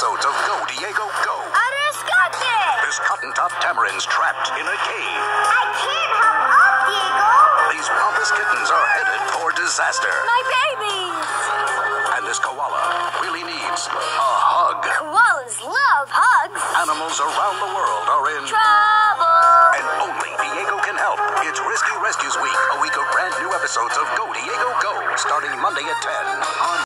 episodes of Go Diego Go. A got This cotton top tamarin's trapped in a cave. I can't help Diego! These pampas kittens are headed for disaster. My babies! And this koala really needs a hug. Koalas love hugs. Animals around the world are in Trouble! and only Diego can help. It's risky Rescues Week, a week of brand new episodes of Go Diego Go, starting Monday at 10 on